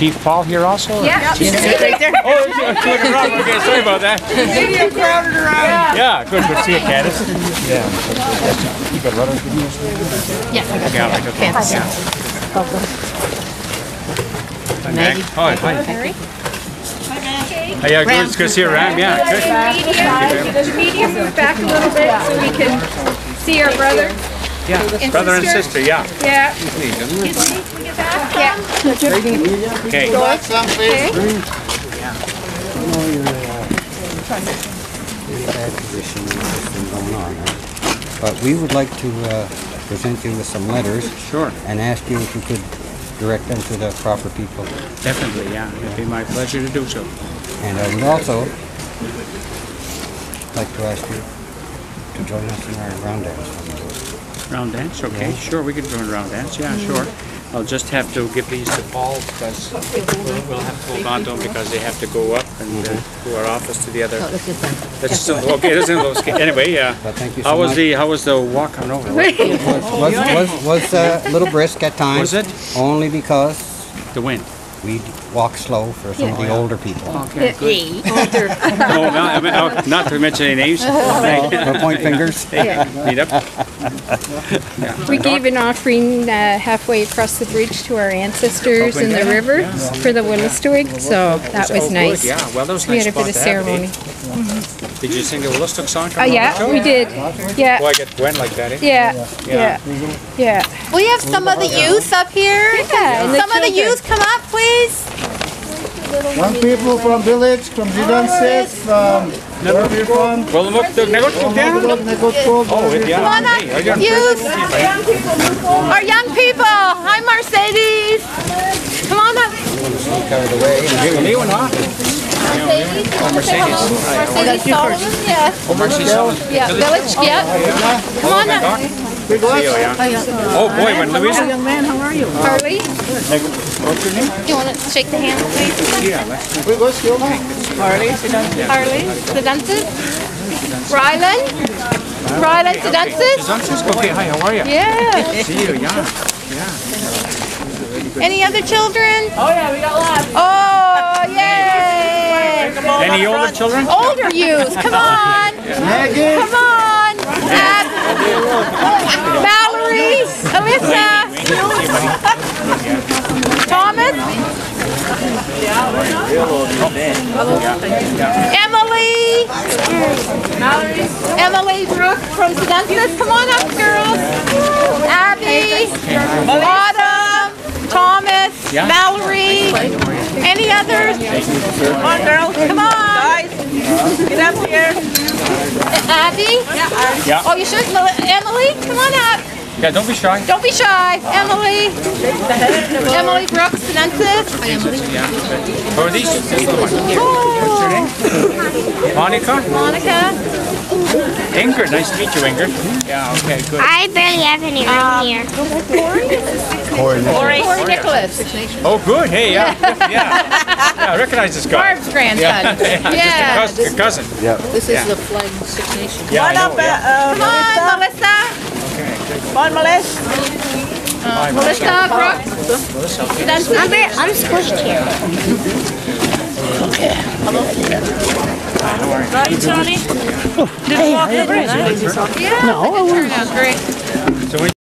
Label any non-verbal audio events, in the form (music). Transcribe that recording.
Chief Paul here also? Yeah. Right there. Oh, it's two in. Okay, sorry about that. (laughs) Stadium crowded around. Yeah, good. Good to see you, Candace. Yeah. You got rudder videos? Yes, I got Yeah, like, okay. Yeah. Hi, Meg. Hi, hi. Hi, yeah, good. It's good to see you around. Yeah, good. Media, media move back a little bit so we can see our brother. Yeah, brother and sister. Yeah. Yeah. Can we get back? Yeah. Okay. really bad position with this thing going on. huh? But we would like to uh, present you with some letters Sure. and ask you if you could direct them to the proper people. Definitely. Yeah. It'd be my pleasure to do so. And I would also like to ask you to join us in our round dance. Round dance. Okay. Sure. We can join a round dance. Yeah. Sure. I'll just have to give these to Paul because we'll, we'll have to hold on to them because they have to go up and uh, to our office to the other. That's still okay. That's in those. Anyway, yeah. But thank you so How was much. the How was the walk on over? Was, was, was uh, a little brisk at times. Was it? Only because The wind. We walk slow for some of the older people. Okay. Good. (laughs) No, not, I mean, oh, not to mention any names. (laughs) No point (laughs) fingers. Meet up. We gave an offering uh, halfway across the bridge to our ancestors in the river for the Wolastoqiyik, so that Oh, was nice. Yeah. Well, that was a We had a bit spot of to have it, eh? ceremony. Did you sing the Wolastoq song? Oh, yeah, we did. Yeah, Boy, I get went like that. Eh? yeah, yeah, yeah. We have some of the youth up here. Yeah, and the Some of the youth come up, please. Young people from village, from Sitansisk, from wherever you're from. Well, look, the Negotiable Oh, yeah. Come on up, are youth. Our young people. Hi, Mercedes. Come on up. Mercedes. Oh, Mercedes. Mercedes Solomon, yeah. Oh, Solomon. Yeah, village, yeah. Come on up. Oh, boy, when Louisa. Harley, What's your name? Do You want to shake the hand, please? Yeah, let's- your name? Harley, the Dunces. Rylan. Rylan, the Dunces. Francisco, hey, hi, how are you? Yeah. See you, yeah. yeah. Any other children? Oh, yeah, we got lots. Oh, yay. Any older children? Older youth, (laughs) come on. Maggie. Come on. Ab- Mallory, Alyssa, Thomas, Emily, Mallory. Emily Brooke from Sitansisk. Come on up, girls. Abby, Autumn, Thomas, Yeah. Mallory. Any others? Oh, come on, girls. Come on. Guys, Get up here. Abby? Yeah. Oh, you should. Emily, come on up. Yeah, don't be shy. Don't be shy. Emily. Emily Brooks, Sitansisk. Who are these? This little one. What's your name? Monica? Monica. Ingrid, nice to meet you, Ingrid. Yeah, okay, good. I barely have any room here. Corey Nicholas. Oh, good, hey, yeah, (laughs) yeah. Yeah, I recognize this guy. Barb's grandson. Yeah, (laughs) Yeah. just a cousin. Yeah. This is the Flag Six Nations. Yeah, I Come on know, up, yeah. uh, Come on, Melissa. Come on, Melissa. Melissa Brooks. Sitansisk. I'm, I'm squished here. (laughs) Right, Johnny? Did you walk in the bridge? Yeah, no. It turned out great.